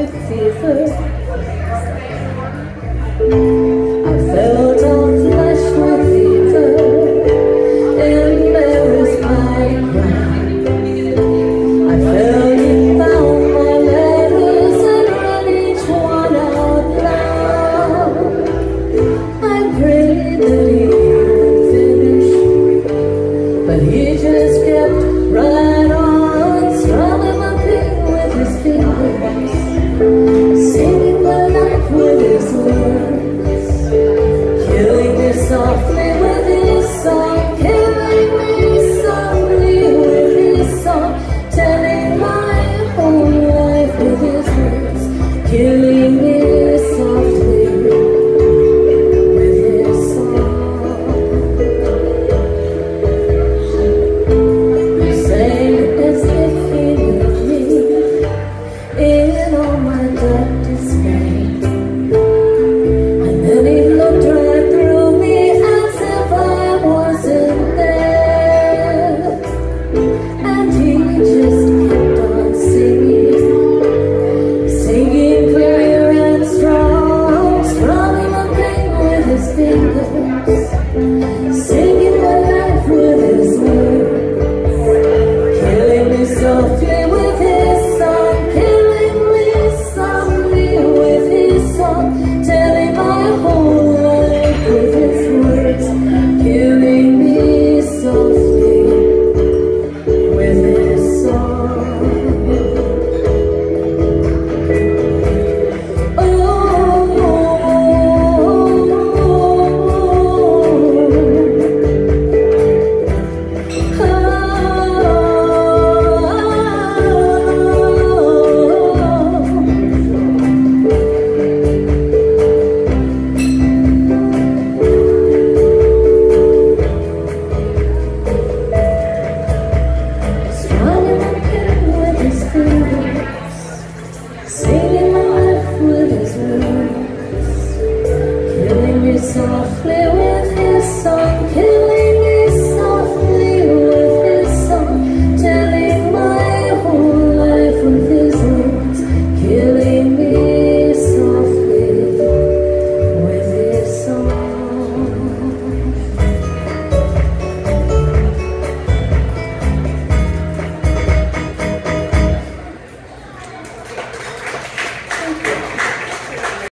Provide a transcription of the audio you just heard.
with scissors.